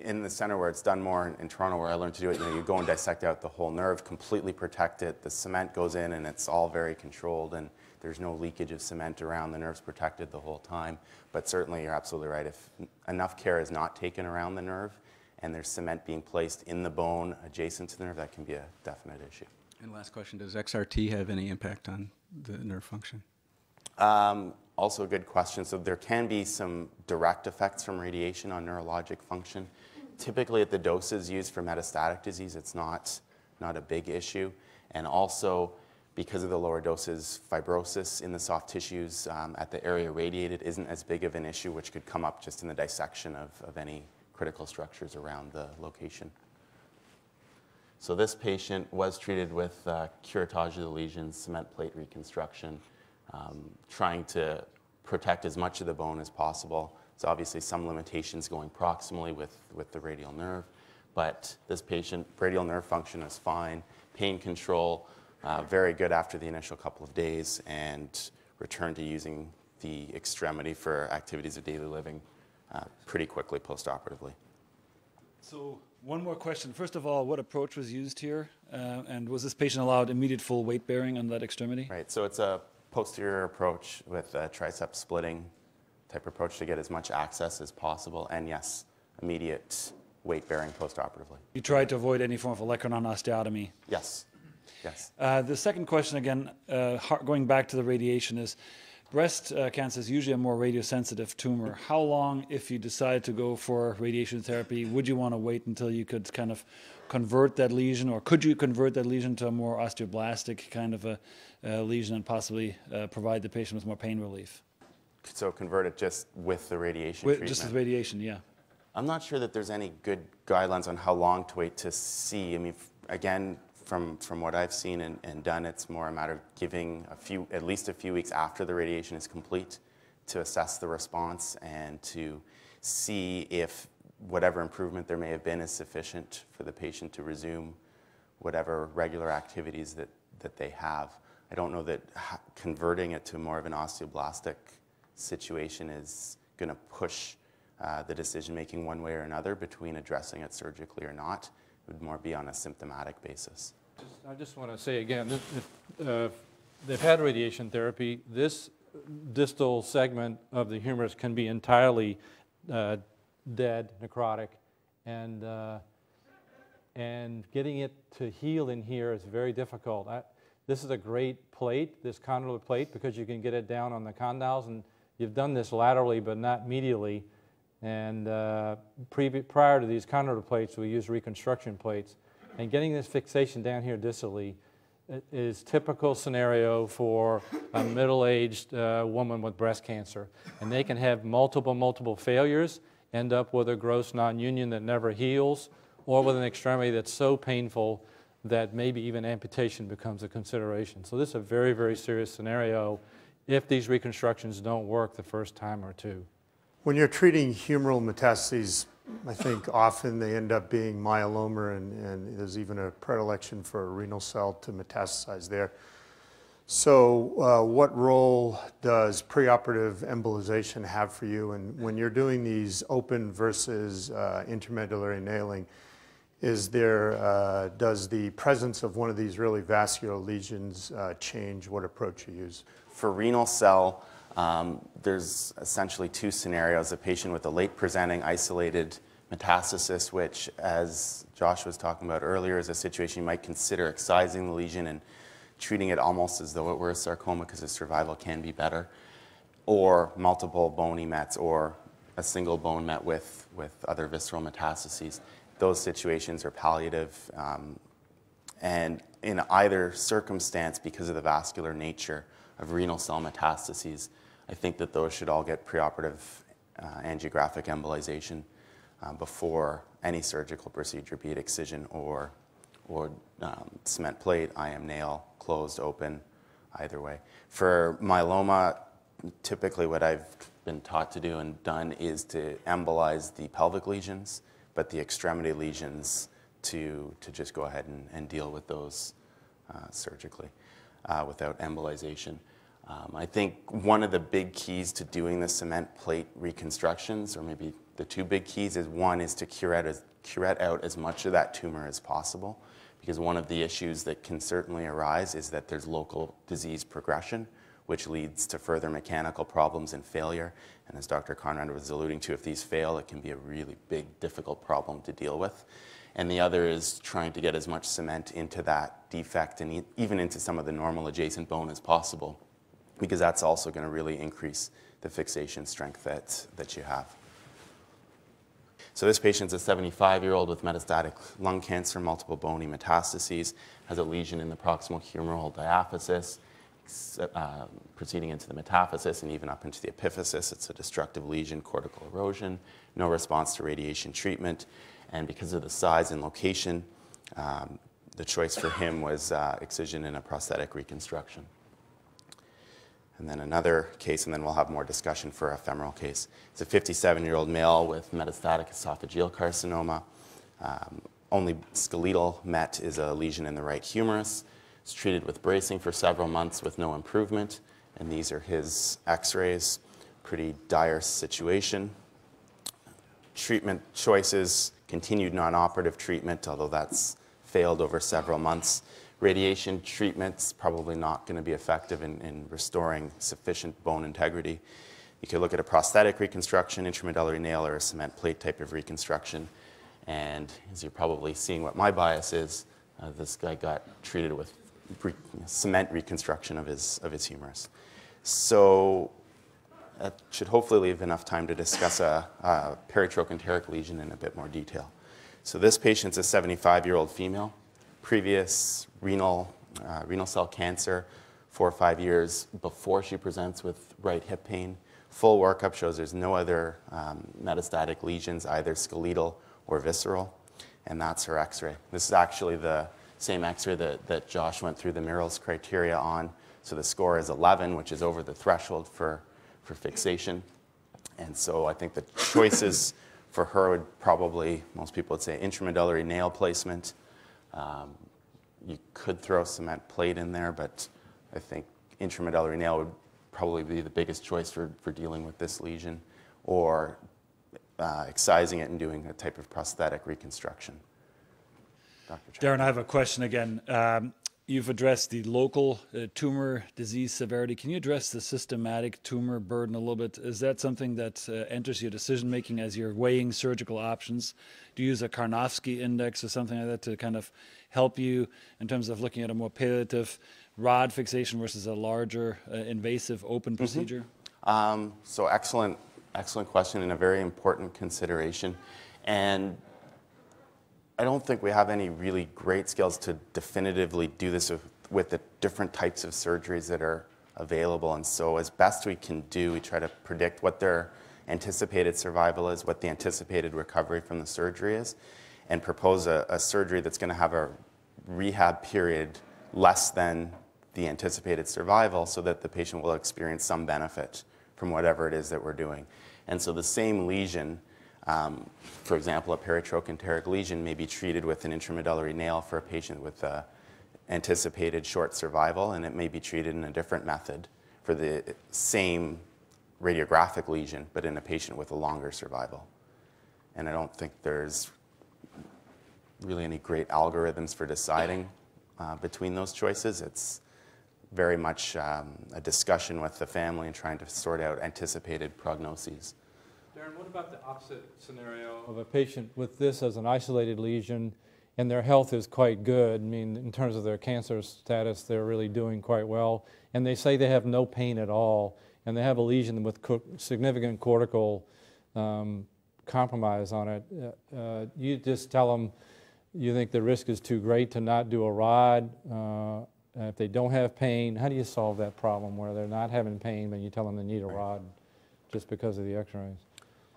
in the center where it's done more in, in, Toronto where I learned to do it, you know, you go and dissect out the whole nerve, completely protect it. The cement goes in and it's all very controlled and there's no leakage of cement around. The nerve's protected the whole time. But certainly you're absolutely right. If enough care is not taken around the nerve and there's cement being placed in the bone adjacent to the nerve, that can be a definite issue. And last question, does XRT have any impact on the nerve function? Um, also a good question. So there can be some direct effects from radiation on neurologic function. Typically at the doses used for metastatic disease, it's not, not a big issue. And also, because of the lower doses, fibrosis in the soft tissues um, at the area radiated isn't as big of an issue, which could come up just in the dissection of, of any critical structures around the location. So this patient was treated with uh, curettage of the lesions, cement plate reconstruction, um, trying to protect as much of the bone as possible. So obviously some limitations going proximally with, with the radial nerve, but this patient, radial nerve function is fine, pain control, uh, very good after the initial couple of days, and return to using the extremity for activities of daily living uh, pretty quickly postoperatively. So one more question. First of all, what approach was used here? Uh, and was this patient allowed immediate full weight bearing on that extremity? Right, so it's a posterior approach with a tricep splitting type approach to get as much access as possible, and yes, immediate weight bearing postoperatively. You tried to avoid any form of olecranon osteotomy. Yes, yes. Uh, the second question, again, uh, going back to the radiation, is breast uh, cancer is usually a more radiosensitive tumor. How long, if you decide to go for radiation therapy, would you want to wait until you could kind of convert that lesion, or could you convert that lesion to a more osteoblastic kind of a uh, lesion and possibly uh, provide the patient with more pain relief? So convert it just with the radiation With, treatment. just with radiation, yeah. I'm not sure that there's any good guidelines on how long to wait to see. I mean, f- again, from, from what I've seen and, and done, it's more a matter of giving a few, at least a few weeks after the radiation is complete to assess the response and to see if whatever improvement there may have been is sufficient for the patient to resume whatever regular activities that, that they have. I don't know that converting it to more of an osteoblastic situation is going to push uh, the decision making one way or another between addressing it surgically or not. It would more be on a symptomatic basis. I just want to say again, uh, they've had radiation therapy. This distal segment of the humerus can be entirely uh, dead, necrotic, and uh, and getting it to heal in here is very difficult. I, this is a great plate, this condylar plate, because you can get it down on the condyles, and you've done this laterally but not medially. And uh, prior to these condylar plates, we use reconstruction plates. And getting this fixation down here distally is typical scenario for a middle-aged uh, woman with breast cancer. And they can have multiple, multiple failures, end up with a gross non-union that never heals, or with an extremity that's so painful that maybe even amputation becomes a consideration. So this is a very, very serious scenario if these reconstructions don't work the first time or two. When you're treating humeral metastases, I think often they end up being myeloma, and, and there's even a predilection for a renal cell to metastasize there. So, uh, what role does preoperative embolization have for you? And when you're doing these open versus uh, intermedullary nailing, is there, uh, does the presence of one of these really vascular lesions uh, change what approach you use? For renal cell, um, there's essentially two scenarios. A patient with a late presenting isolated metastasis, which, as Josh was talking about earlier, is a situation you might consider excising the lesion and treating it almost as though it were a sarcoma because the survival can be better, or multiple bony mets or a single bone met with, with other visceral metastases. Those situations are palliative. Um, and in either circumstance, because of the vascular nature of renal cell metastases, I think that those should all get preoperative uh, angiographic embolization uh, before any surgical procedure, be it excision or, or um, cement plate, IM nail, closed, open, either way. For myeloma, typically what I've been taught to do and done is to embolize the pelvic lesions, but the extremity lesions to, to just go ahead and, and deal with those uh, surgically uh, without embolization. Um, I think one of the big keys to doing the cement plate reconstructions, or maybe the two big keys, is one is to curette, as, curette out as much of that tumor as possible. Because one of the issues that can certainly arise is that there's local disease progression which leads to further mechanical problems and failure. And as Dr. Conrad was alluding to, if these fail, it can be a really big, difficult problem to deal with. And the other is trying to get as much cement into that defect and e- even into some of the normal adjacent bone as possible, because that's also going to really increase the fixation strength that, that you have. So this patient's a 75-year-old with metastatic lung cancer, multiple bony metastases, has a lesion in the proximal humeral diaphysis, uh, proceeding into the metaphysis and even up into the epiphysis. It's a destructive lesion, cortical erosion, no response to radiation treatment. And because of the size and location, um, the choice for him was uh, excision and a prosthetic reconstruction. And then another case, and then we'll have more discussion for a femoral case. It's a 57 year old male with metastatic esophageal carcinoma. Um, only skeletal met is a lesion in the right humerus. It's treated with bracing for several months with no improvement. And these are his x rays. Pretty dire situation. Treatment choices continued non operative treatment, although that's failed over several months radiation treatment's probably not going to be effective in, in, restoring sufficient bone integrity. You could look at a prosthetic reconstruction, intramedullary nail, or a cement plate type of reconstruction. And as you're probably seeing what my bias is, uh, this guy got treated with re- cement reconstruction of his, of his humerus. So that should hopefully leave enough time to discuss a, a peritrochanteric lesion in a bit more detail. So this patient's a 75-year-old female previous renal, uh, renal cell cancer four or five years before she presents with right hip pain. Full workup shows there's no other um, metastatic lesions, either skeletal or visceral, and that's her x ray. This is actually the same x ray that, that Josh went through the Mirels' criteria on. So the score is 11, which is over the threshold for, for fixation. And so I think the choices for her would probably, most people would say, intramedullary nail placement, um, you could throw cement plate in there, but I think intramedullary nail would probably be the biggest choice for, for dealing with this lesion, or uh, excising it and doing a type of prosthetic reconstruction. Dr. Darin, I have a question again. Um, You've addressed the local uh, tumor disease severity. Can you address the systematic tumor burden a little bit? Is that something that uh, enters your decision making as you're weighing surgical options? Do you use a Karnofsky index or something like that to kind of help you in terms of looking at a more palliative rod fixation versus a larger uh, invasive open mm-hmm. procedure? Um, so excellent, excellent question and a very important consideration. And I don't think we have any really great skills to definitively do this with, with the different types of surgeries that are available. And so, as best we can do, we try to predict what their anticipated survival is, what the anticipated recovery from the surgery is, and propose a, a surgery that's going to have a rehab period less than the anticipated survival so that the patient will experience some benefit from whatever it is that we're doing. And so, the same lesion um, for example, a peritrochanteric lesion may be treated with an intramedullary nail for a patient with uh, anticipated short survival, and it may be treated in a different method for the same radiographic lesion, but in a patient with a longer survival. And I don't think there's really any great algorithms for deciding uh, between those choices. It's very much um, a discussion with the family and trying to sort out anticipated prognoses. Darin, what about the opposite scenario of a patient with this as an isolated lesion and their health is quite good? I mean, in terms of their cancer status, they're really doing quite well. And they say they have no pain at all, and they have a lesion with co- significant cortical um, compromise on it. Uh, uh, you just tell them you think the risk is too great to not do a rod. Uh, if they don't have pain, how do you solve that problem where they're not having pain, but you tell them they need a rod just because of the x rays?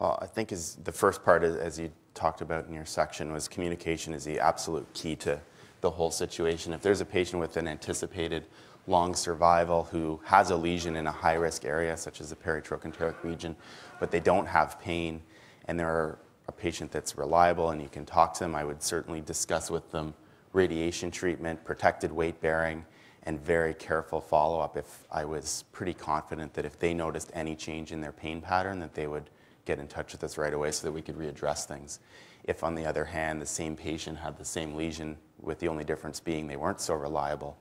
Well, I think is the first part, as you talked about in your section, was communication is the absolute key to the whole situation. If there's a patient with an anticipated long survival who has a lesion in a high risk area, such as the peritrochanteric region, but they don't have pain, and they're a patient that's reliable and you can talk to them, I would certainly discuss with them radiation treatment, protected weight bearing, and very careful follow up if I was pretty confident that if they noticed any change in their pain pattern that they would get in touch with us right away so that we could readdress things. If, on the other hand, the same patient had the same lesion, with the only difference being they weren't so reliable,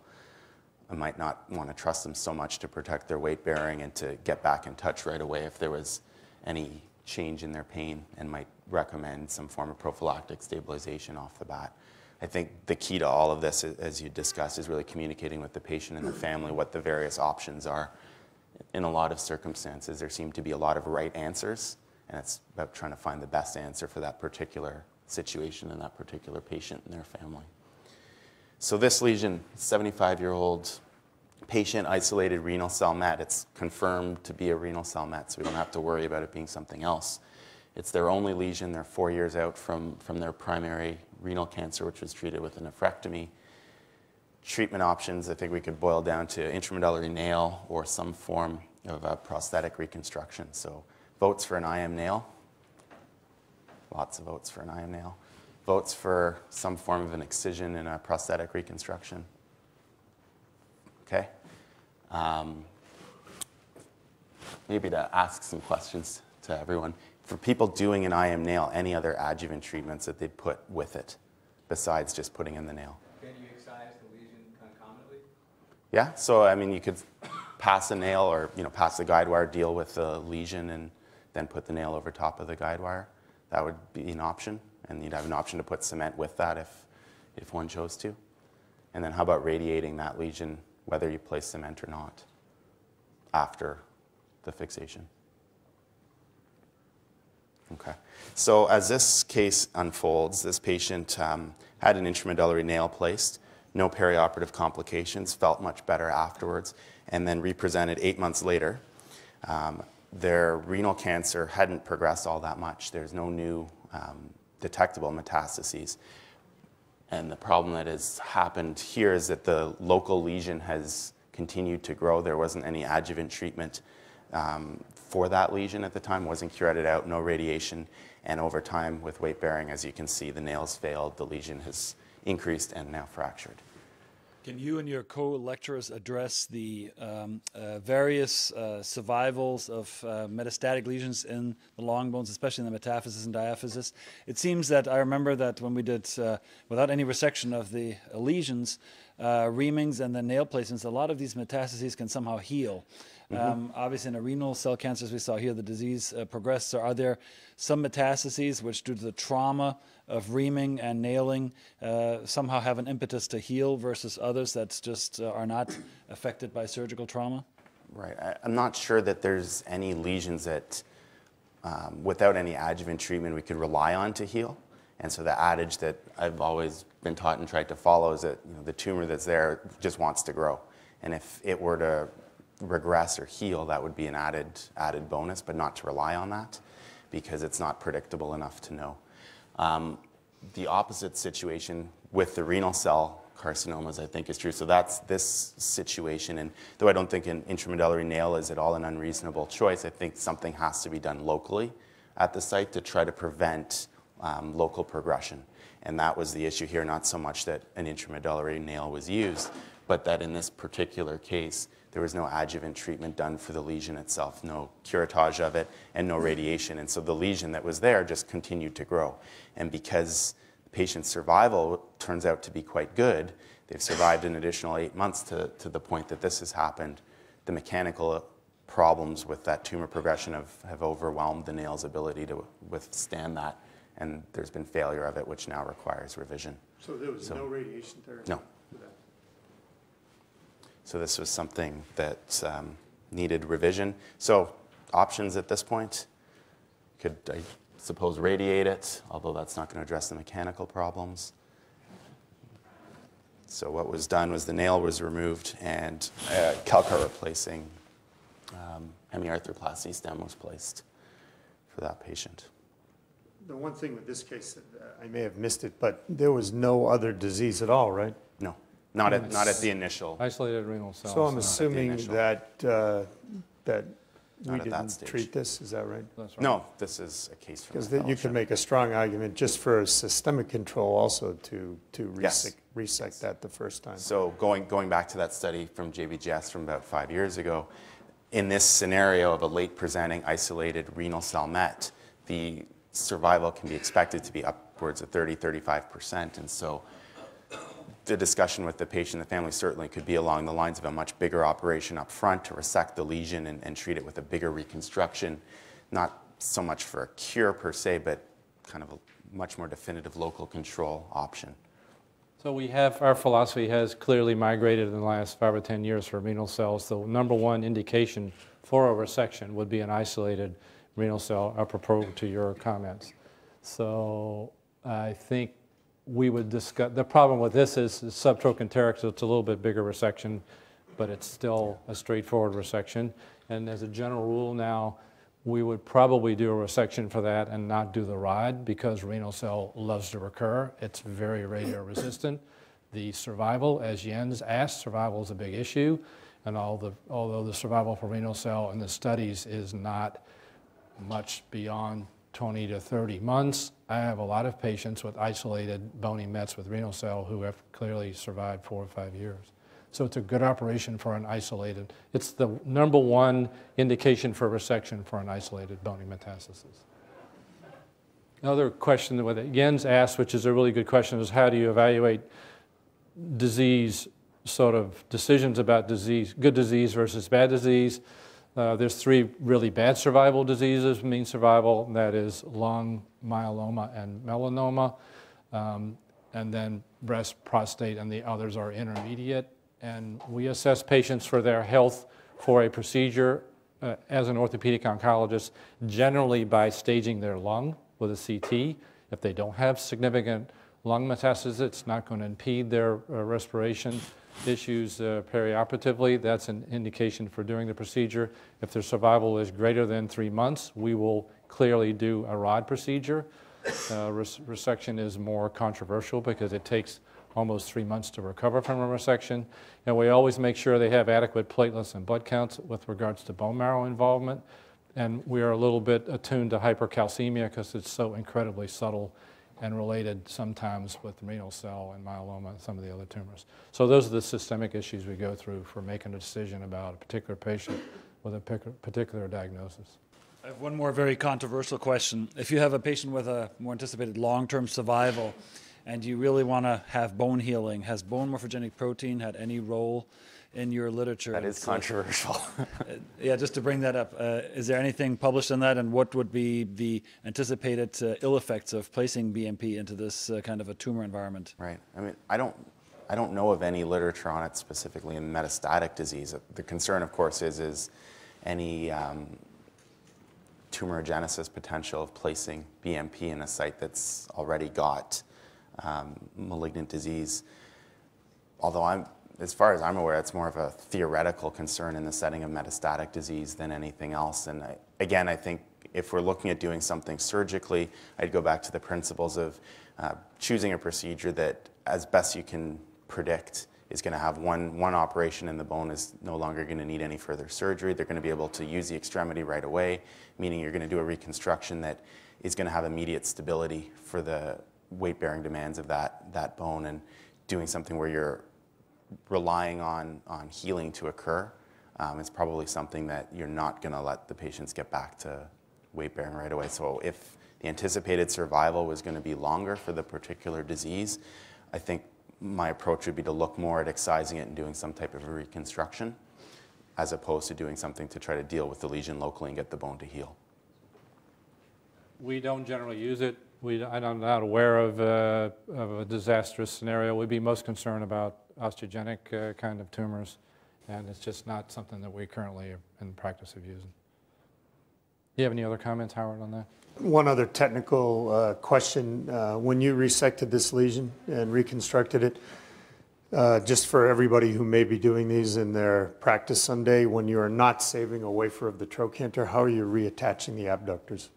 I might not want to trust them so much to protect their weight bearing and to get back in touch right away if there was any change in their pain and might recommend some form of prophylactic stabilization off the bat. I think the key to all of this, as you discussed, is really communicating with the patient and the family what the various options are. In a lot of circumstances, there seem to be a lot of right answers, and it's about trying to find the best answer for that particular situation and that particular patient and their family. So this lesion, 75-year-old patient, isolated renal cell met. It's confirmed to be a renal cell met, so we don't have to worry about it being something else. It's their only lesion. They're four years out from, from their primary renal cancer, which was treated with a nephrectomy. Treatment options, I think we could boil down to intramedullary nail or some form of a prosthetic reconstruction. So votes for an IM nail, lots of votes for an IM nail. Votes for some form of an excision and a prosthetic reconstruction. Okay? Um, maybe to ask some questions to everyone. For people doing an IM nail, any other adjuvant treatments that they'd put with it besides just putting in the nail? Can you excise the lesion concomitantly? Yeah, so I mean, you could pass a nail or you know pass the guide wire, deal with the lesion, and then put the nail over top of the guide wire. That would be an option, and you'd have an option to put cement with that if if one chose to. And then how about radiating that lesion, whether you place cement or not, after the fixation? Okay. So as this case unfolds, this patient um, had an intramedullary nail placed, no perioperative complications, felt much better afterwards, and then represented eight months later. Um, their renal cancer hadn't progressed all that much. There's no new um, detectable metastases. And the problem that has happened here is that the local lesion has continued to grow. There wasn't any adjuvant treatment um, for that lesion at the time, wasn't curetted out, no radiation. And over time, with weight bearing, as you can see, the nails failed, the lesion has increased and now fractured. Can you and your co-lecturers address the um, uh, various uh, survivals of uh, metastatic lesions in the long bones, especially in the metaphysis and diaphysis? It seems that I remember that when we did, uh, without any resection of the lesions, uh, reamings and then nail placements, a lot of these metastases can somehow heal. Um, obviously, in a renal cell cancer, as we saw here, the disease uh, progressed. So, are there some metastases which, due to the trauma of reaming and nailing, uh, somehow have an impetus to heal versus others that just uh, are not affected by surgical trauma? Right. I, I'm not sure that there's any lesions that, um, without any adjuvant treatment, we could rely on to heal. And so the adage that I've always been taught and tried to follow is that you know, the tumor that's there just wants to grow. And if it were to regress or heal, that would be an added, added bonus, but not to rely on that because it's not predictable enough to know. Um, the opposite situation with the renal cell carcinomas, I think, is true. So that's this situation. And though I don't think an intramedullary nail is at all an unreasonable choice, I think something has to be done locally at the site to try to prevent um, local progression. And that was the issue here, not so much that an intramedullary nail was used, but that in this particular case, there was no adjuvant treatment done for the lesion itself, no curettage of it, and no radiation. And so the lesion that was there just continued to grow. And because the patient's survival turns out to be quite good, they've survived an additional eight months to, to the point that this has happened. The mechanical problems with that tumor progression have, have overwhelmed the nail's ability to withstand that. And there's been failure of it, which now requires revision. So there was So- no radiation therapy? No. So this was something that um, needed revision. So options at this point, could I suppose radiate it, although that's not going to address the mechanical problems. So what was done was the nail was removed and calcar replacing um, hemiarthroplasty stem was placed for that patient. The one thing with this case, uh, I may have missed it, but there was no other disease at all, right? No, not at, not at the initial. Isolated renal cells. So I'm assuming initial. that, uh, that we at that didn't stage. treat this, is that right? that's right. No, this is a case from the Because you fellowship. could make a strong argument just for systemic control also to, to Yes. resect, resect that the first time. So going, going back to that study from JBJS from about five years ago, in this scenario of a late presenting isolated renal cell met, the survival can be expected to be upwards of 30, 35%. And so the discussion with the patient, the family certainly could be along the lines of a much bigger operation up front to resect the lesion and, and treat it with a bigger reconstruction, not so much for a cure per se, but kind of a much more definitive local control option. So we have, our philosophy has clearly migrated in the last five or 10 years for renal cells. The number one indication for a resection would be an isolated renal cell, apropos to your comments. So I think we would discuss, the problem with this is subtrochanteric, so it's a little bit bigger resection, but it's still a straightforward resection. And as a general rule now, we would probably do a resection for that and not do the rod because renal cell loves to recur. It's very radio resistant. The survival, as Jens asked, survival is a big issue. And all the, although the survival for renal cell in the studies is not much beyond 20 to 30 months, I have a lot of patients with isolated bony mets with renal cell who have clearly survived four or five years. So it's a good operation for an isolated, it's the number one indication for resection for an isolated bony metastasis. Another question that Jens asked, which is a really good question, is how do you evaluate disease, sort of decisions about disease, good disease versus bad disease? Uh, there's three really bad survival diseases, mean survival, that is lung, myeloma, and melanoma, um, and then breast, prostate, and the others are intermediate. And we assess patients for their health for a procedure uh, as an orthopedic oncologist, generally by staging their lung with a CT. If they don't have significant lung metastasis, it's not going to impede their uh, respiration issues uh, perioperatively. That's an indication for doing the procedure. If their survival is greater than three months, we will clearly do a rod procedure. Uh, res resection is more controversial because it takes almost three months to recover from a resection. And we always make sure they have adequate platelets and blood counts with regards to bone marrow involvement. And we are a little bit attuned to hypercalcemia because it's so incredibly subtle and related sometimes with renal cell and myeloma and some of the other tumors. So those are the systemic issues we go through for making a decision about a particular patient with a particular diagnosis. I have one more very controversial question. If you have a patient with a more anticipated long-term survival, and you really want to have bone healing. Has bone morphogenic protein had any role in your literature? That is it's controversial. uh, yeah, just to bring that up, uh, is there anything published on that, and what would be the anticipated uh, ill effects of placing BMP into this uh, kind of a tumor environment? Right. I mean, I don't. I don't know of any literature on it specifically in metastatic disease. The concern, of course, is is any um, tumorigenesis potential of placing BMP in a site that's already got um, malignant disease. Although I'm, as far as I'm aware, it's more of a theoretical concern in the setting of metastatic disease than anything else. And I, again, I think if we're looking at doing something surgically, I'd go back to the principles of uh, choosing a procedure that, as best you can predict, is going to have one, one operation and the bone is no longer going to need any further surgery. They're going to be able to use the extremity right away, meaning you're going to do a reconstruction that is going to have immediate stability for the, weight-bearing demands of that, that bone and doing something where you're relying on, on healing to occur um, is probably something that you're not going to let the patients get back to weight-bearing right away. So if the anticipated survival was going to be longer for the particular disease, I think my approach would be to look more at excising it and doing some type of reconstruction as opposed to doing something to try to deal with the lesion locally and get the bone to heal. We don't generally use it we, I'm not aware of, uh, of a disastrous scenario. We'd be most concerned about osteogenic uh, kind of tumors, and it's just not something that we currently are in practice of using. Do you have any other comments, Howard, on that? One other technical uh, question. Uh, when you resected this lesion and reconstructed it, uh, just for everybody who may be doing these in their practice someday, when you are not saving a wafer of the trochanter, how are you reattaching the abductors?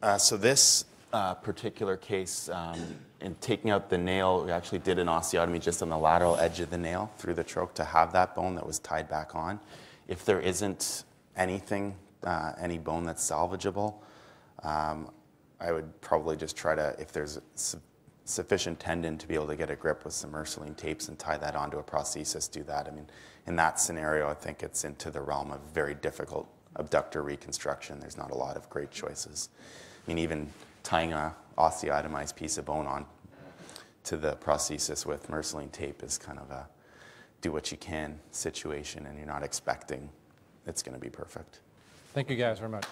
Uh, so this uh, particular case, um, in taking out the nail, we actually did an osteotomy just on the lateral edge of the nail through the troch to have that bone that was tied back on. If there isn't anything, uh, any bone that's salvageable, um, I would probably just try to, if there's su sufficient tendon to be able to get a grip with some Mersilene tapes and tie that onto a prosthesis, do that. I mean, in that scenario, I think it's into the realm of very difficult abductor reconstruction. There's not a lot of great choices. I mean, even tying a osteotomized piece of bone on to the prosthesis with Mersilene tape is kind of a do what you can situation, and you're not expecting it's going to be perfect. Thank you guys very much.